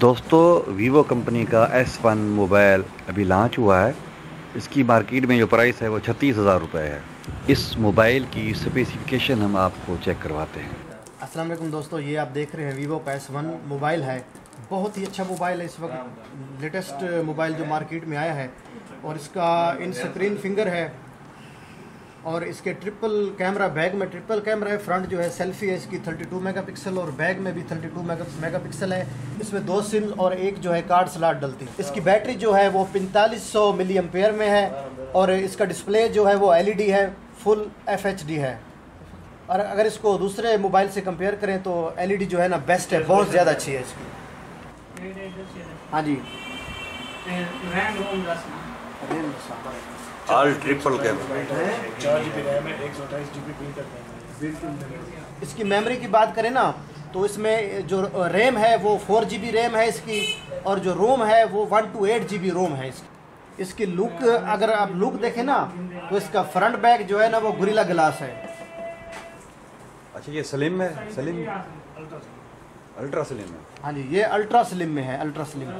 دوستو، Vivo company کا S one mobile ابھی لانچ ہوا ہے۔ اس کی مارکیٹ میں جو پرائس ہے وہ چھتیس ہزار روپے ہے۔ اس موبائل کی اسپیسیفکیشن ہم آپ کو چیک کرواتے ہیں۔ السلام علیکم دوستو، یہ آپ دیکھ رہے ہیں ویوو کا ایس ون موبائل ہے۔ بہت ہی اچھا موبائل ہے۔ اس وقت لیٹسٹ موبائل جو مارکیٹ میں آیا ہے اور اس کا ان سکرین فنگر ہے۔ اور اس کے ٹرپل کیمرہ بیگ میں ٹرپل کیمرہ ہے. فرنٹ جو ہے سیلفی ہے اس کی 32 میگا پکسل اور بیگ میں بھی 32 میگا پکسل ہے. اس میں دو سم اور ایک جو ہے کارڈ سلاٹ ڈلتی. اس کی بیٹری جو ہے وہ پینتالیس سو ملی امپیئر میں ہے اور اس کا ڈسپلے جو ہے وہ ایل ای ڈی ہے فل ایف ایچ ڈی ہے. اور اگر اس کو دوسرے موبائل سے کمپیئر کریں تو ایل ای ڈی جو ہے نا بیسٹ ہے بہت زیادہ اچھی ہے اس کی. ہاں جی. آل ٹرپل اس کی میموری کی بات کریں نا تو اس میں جو ریم ہے وہ فور جی بی ریم ہے اس کی اور جو روم ہے وہ one two eight G B ROM ہے اس کی اس کی لک اگر آپ لک دیکھیں نا تو اس کا فرنٹ بیک جو ہے نا وہ گریلا گلاس ہے اچھا یہ سلیم ہے سلیم الٹرا سلیم ہے ہاں جی یہ الٹرا سلم میں ہے الٹرا سلم